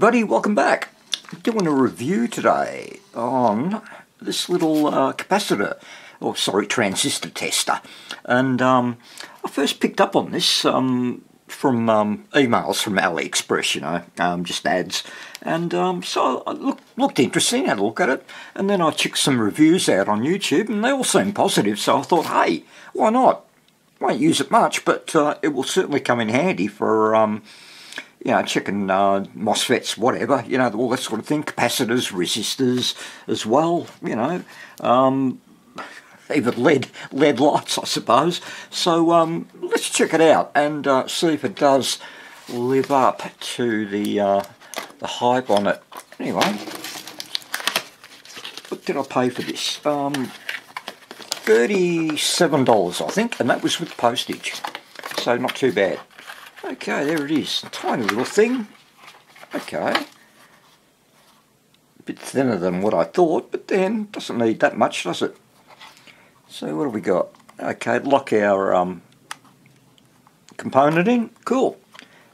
everybody, welcome back. doing a review today on this little uh, capacitor, or sorry, transistor tester. And um, I first picked up on this um, from um, emails from AliExpress, you know, um, just ads. And um, so I look, looked interesting, had a look at it. And then I checked some reviews out on YouTube and they all seemed positive. So I thought, hey, why not? Won't use it much, but uh, it will certainly come in handy for um, you know, chicken uh, MOSFETs, whatever, you know, all that sort of thing, capacitors, resistors as well, you know, um, even LED, LED lights, I suppose. So um, let's check it out and uh, see if it does live up to the, uh, the hype on it. Anyway, what did I pay for this? Um, $37, I think, and that was with postage, so not too bad. Okay, there it is. Tiny little thing. Okay. A bit thinner than what I thought, but then doesn't need that much, does it? So what have we got? Okay, lock our um, component in. Cool.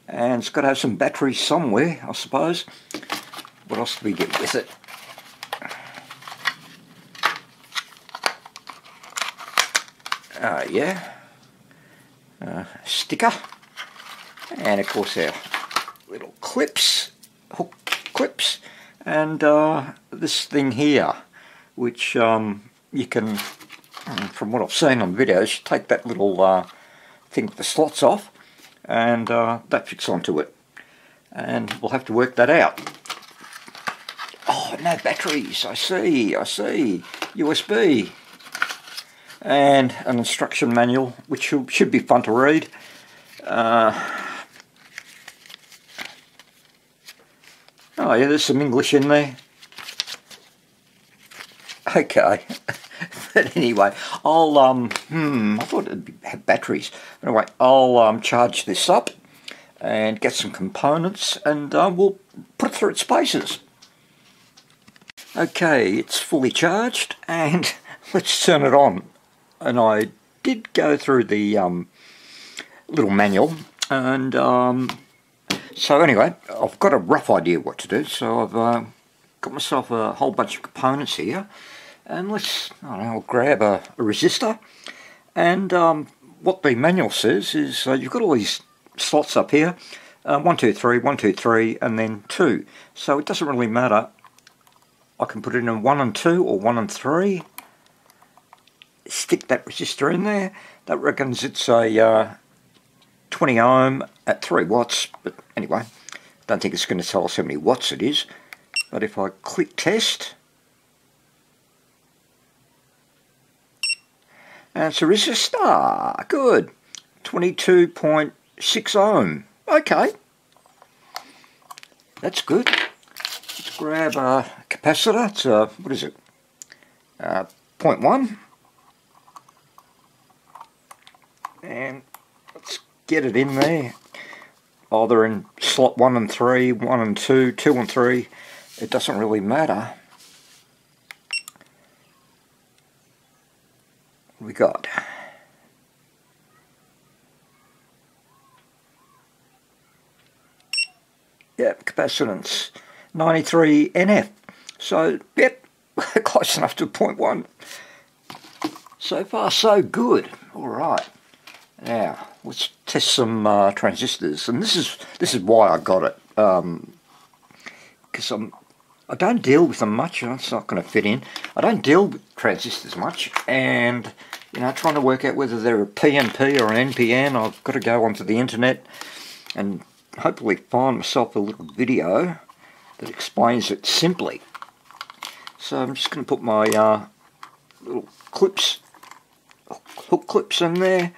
And it's got to have some battery somewhere, I suppose. What else do we get with it? Uh, yeah. Uh, sticker and of course our little clips, hook clips, and uh, this thing here, which um, you can, from what I've seen on videos, take that little uh, thing with the slots off, and uh, that fits onto it. And we'll have to work that out. Oh, no batteries, I see, I see. USB. And an instruction manual, which should be fun to read. Uh, Oh yeah, there's some English in there. Okay. but anyway, I'll, um, hmm, I thought it'd have batteries. Anyway, I'll um, charge this up and get some components and uh, we'll put it through its paces. Okay, it's fully charged and let's turn it on. And I did go through the um, little manual and um, so anyway, I've got a rough idea what to do. So I've uh, got myself a whole bunch of components here. And let's, I know, I'll grab a, a resistor. And um, what the manual says is uh, you've got all these slots up here. Uh, one, two, three, one, two, three, and then two. So it doesn't really matter. I can put it in a one and two or one and three. Stick that resistor in there. That reckons it's a uh, 20 ohm at 3 watts, but anyway, don't think it's going to tell us how many watts it is. But if I click test, and it's a resistor, good, 22.6 ohm, okay, that's good. Let's grab a capacitor, it's a, what is it, uh, 0.1, and get it in there. Either in slot 1 and 3, 1 and 2, 2 and 3 it doesn't really matter. We got? Yep capacitance. 93 NF so yep close enough to 0.1 so far so good. Alright now let's test some uh, transistors, and this is this is why I got it. Because um, I'm I don't deal with them much. and It's not going to fit in. I don't deal with transistors much, and you know, trying to work out whether they're a PNP or an NPN, I've got to go onto the internet and hopefully find myself a little video that explains it simply. So I'm just going to put my uh, little clips, hook clips in there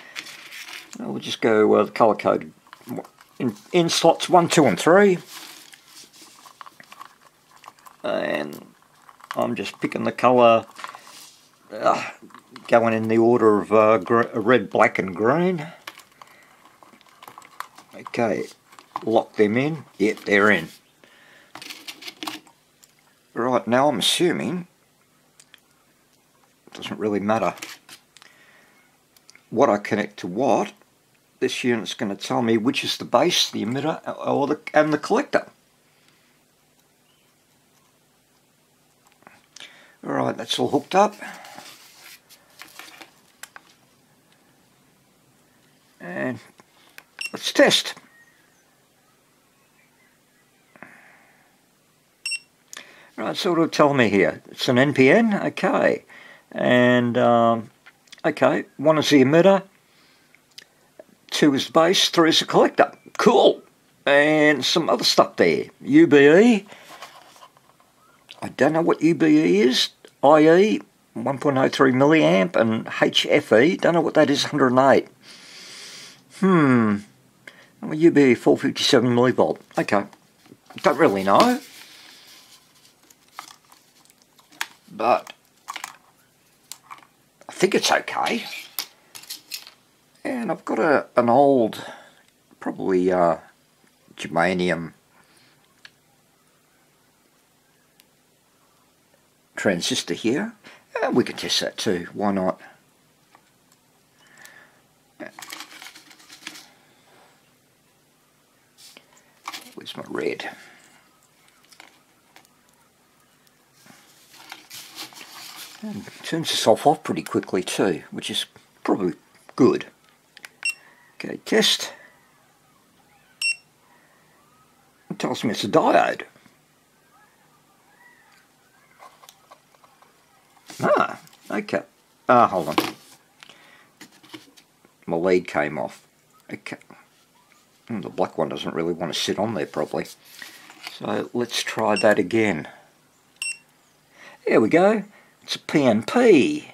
We'll just go uh, the colour code in, in slots 1, 2 and 3 and I'm just picking the colour uh, going in the order of uh, red, black and green. Okay lock them in. Yep they're in. Right now I'm assuming it doesn't really matter what I connect to what this unit's going to tell me which is the base, the emitter, or the, and the collector. Alright, that's all hooked up. And let's test. Right, so it'll tell me here. It's an NPN, okay. And, um, okay, one is the emitter, two is the base, three is the collector. Cool! And some other stuff there. UBE, I don't know what UBE is. IE, 1.03 milliamp, and HFE, don't know what that is, 108. Hmm. Well, UBE 457 millivolt. Okay. Don't really know. But I think it's okay. And I've got a an old, probably uh, germanium transistor here. And we can test that too, why not? Where's my red? And turns itself off pretty quickly too, which is probably good. Okay, test. It tells me it's a diode. Ah, okay. Ah, hold on. My lead came off. Okay. Hmm, the black one doesn't really want to sit on there properly. So let's try that again. There we go. It's a PNP.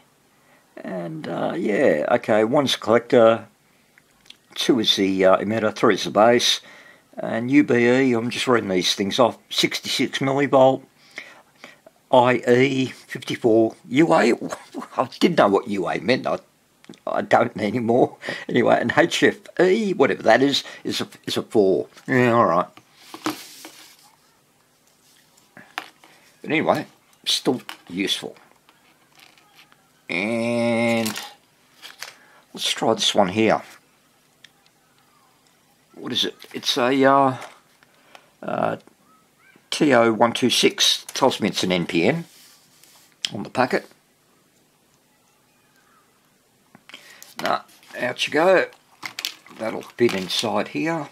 And uh, yeah, okay, one's collector, two is the uh, emitter, three is the base, and UBE, I'm just reading these things off, 66 millivolt, IE 54 UA. I didn't know what UA meant. I, I don't anymore. Anyway, and HFE, whatever that is, is a, is a 4. Yeah, alright. But anyway, still useful. And let's try this one here. What is it? It's a uh, uh, TO126 tells me it's an NPN on the packet. Now, out you go. That'll fit inside here.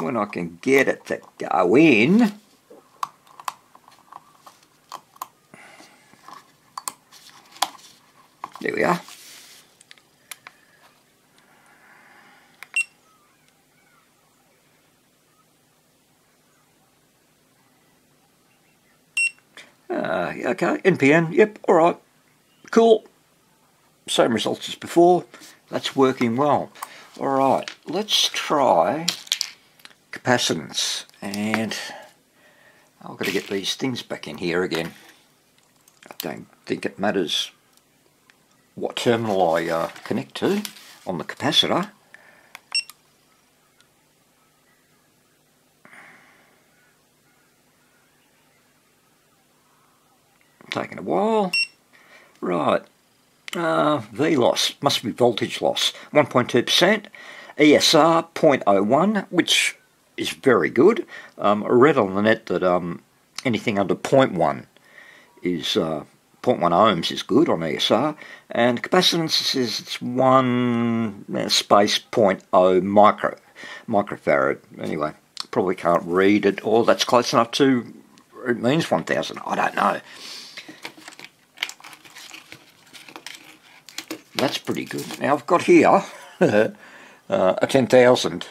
When I can get it to go in, there we are. Uh, okay, NPN, yep, alright, cool. Same results as before, that's working well. Alright, let's try capacitance, and I've got to get these things back in here again. I don't think it matters what terminal I uh, connect to on the capacitor. Taking a while. Right, uh, V loss, must be voltage loss, 1.2%. ESR 0.01, which is very good. Um, I read on the net that um, anything under 0.1 is uh, 0.1 ohms is good on ESR, and capacitance is it's 1 uh, space 0.0 micro, microfarad. Anyway, probably can't read it, or that's close enough to, it means 1000, I don't know. That's pretty good. Now I've got here uh, a 10,000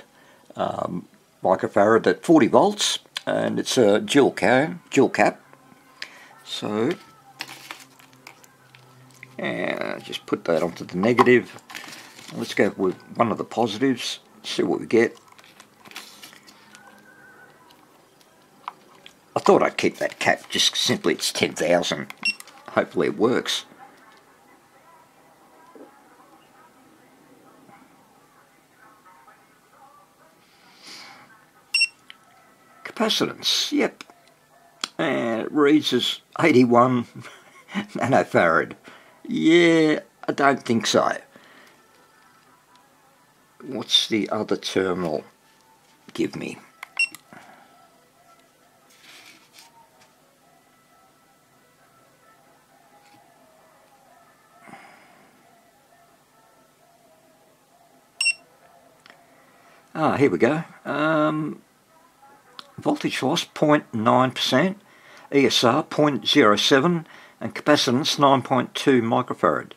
um, microfarad at 40 volts and it's a dual cap, dual cap. So and just put that onto the negative. Let's go with one of the positives, see what we get. I thought I'd keep that cap just simply it's 10,000. Hopefully it works. capacitance, yep. And it reads as 81 nanofarad. Yeah, I don't think so. What's the other terminal give me? Ah, here we go. Um, voltage loss 0.9%, ESR 0.07, and capacitance 9.2 microfarad.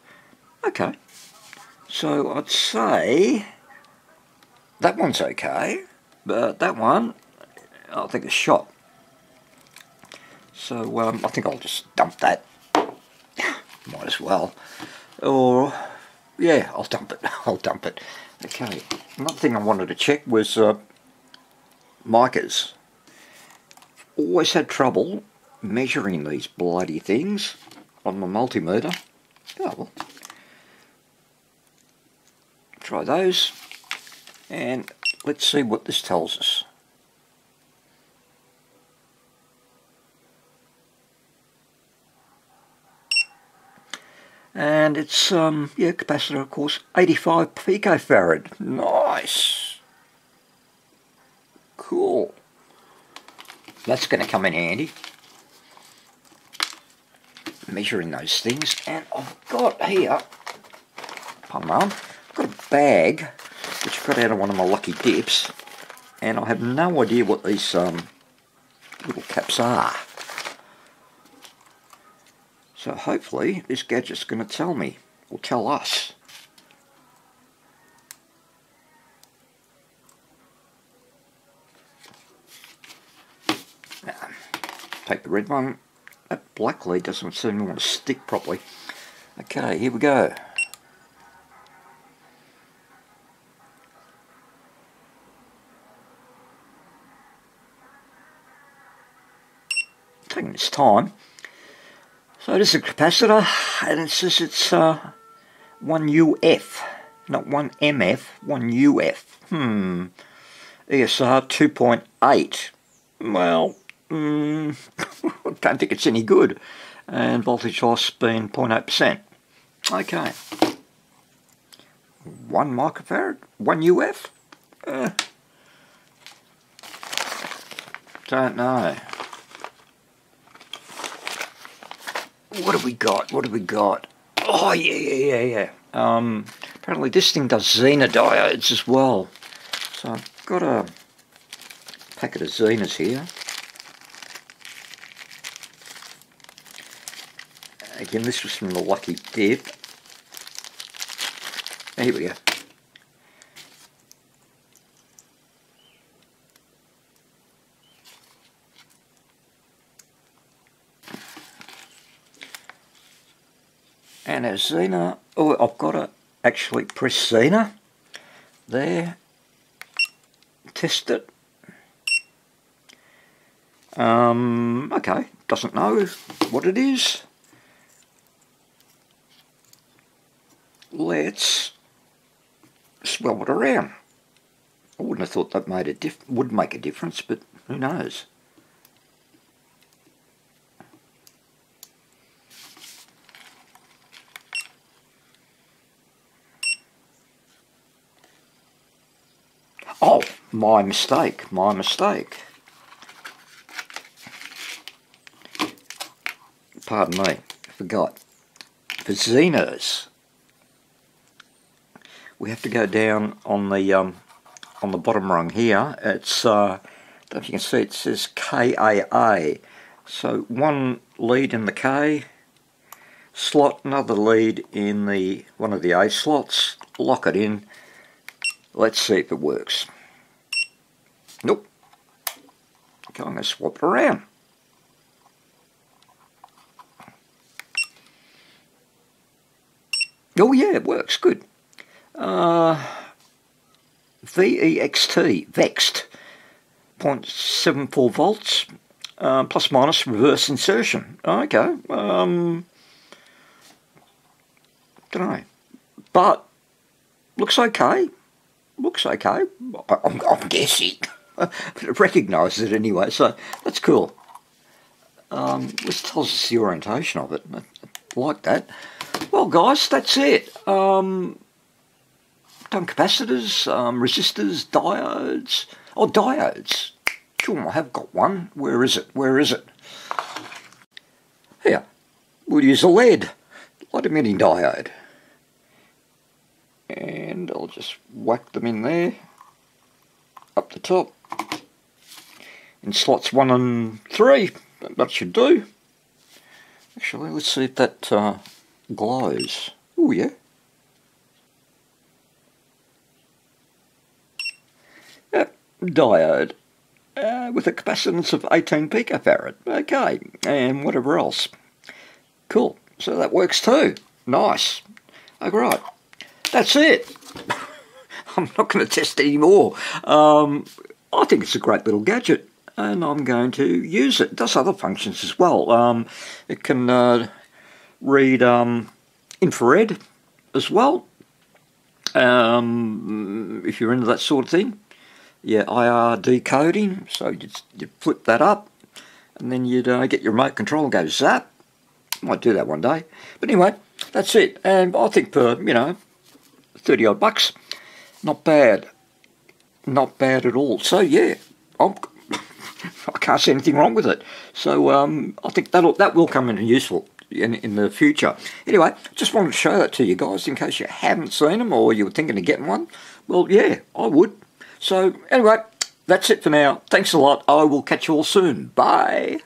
Okay, so I'd say that one's okay, but that one I think is shot. So um, I think I'll just dump that. Might as well. Or, yeah, I'll dump it. I'll dump it. Okay, another thing I wanted to check was uh, micas. Always had trouble measuring these bloody things on my multimeter. Oh well. Try those and let's see what this tells us. and it's um yeah capacitor of course 85 picofarad nice cool that's going to come in handy measuring those things and I've got here pardon I've got a bag which I got out of one of my lucky dips and I have no idea what these um, little caps are so hopefully this gadget's going to tell me, or tell us. The red one. That black lead doesn't seem to want to stick properly. Okay, here we go. Taking its time. So this is a capacitor, and it says it's uh, 1UF, not 1MF, 1UF. Hmm. ESR 2.8. Well, mm, I don't think it's any good. And voltage loss being 0.8%. Okay. 1 microfarad, 1 UF? Uh, don't know. what have we got? What have we got? Oh, yeah, yeah, yeah, yeah. Um, apparently this thing does Zener diodes as well. So I've got a packet of Zeners here. Again, this was from the Lucky Dip. Here we go. and as Zener, oh I've got to actually press Zener there, test it. Um, okay, doesn't know what it is. Let's swell it around. I wouldn't have thought that made a diff would make a difference, but who knows. Oh, my mistake, my mistake. Pardon me, I forgot. For Zeners, we have to go down on the um, on the bottom rung here. It's uh, don't if you can see it says KAA. So one lead in the K slot, another lead in the one of the A slots, lock it in, Let's see if it works. Nope. Okay, I'm going to swap it around. Oh yeah, it works, good. Uh, VEXT, Vexed, 0.74 volts, uh, plus minus reverse insertion. Okay, um, don't know. But, looks okay looks okay. I'm, I'm guessing. but it recognises it anyway, so that's cool. Um, this tells us the orientation of it. I, like that. Well, guys, that's it. Um, done capacitors, um, resistors, diodes. Oh, diodes. Sure, I have got one. Where is it? Where is it? Here. We'll use a LED. Light emitting diode and I'll just whack them in there up the top. In slots 1 and 3, that should do. Actually, let's see if that uh, glows. Oh yeah. Diode. Uh, with a capacitance of 18 picofarad. Okay, and whatever else. Cool. So that works too. Nice. Okay, right. That's it. I'm not going to test anymore. Um, I think it's a great little gadget and I'm going to use it. It does other functions as well. Um, it can uh, read um, infrared as well, um, if you're into that sort of thing. Yeah, IR decoding, so you you flip that up, and then you'd uh, get your remote control and go zap. Might do that one day. But anyway, that's it. And I think for, you know, 30 odd bucks, not bad. Not bad at all. So yeah, I'm I can't see anything wrong with it. So um, I think that'll that will come in useful in, in the future. Anyway, just wanted to show that to you guys in case you haven't seen them or you were thinking of getting one. Well, yeah, I would. So anyway, that's it for now. Thanks a lot. I will catch you all soon. Bye.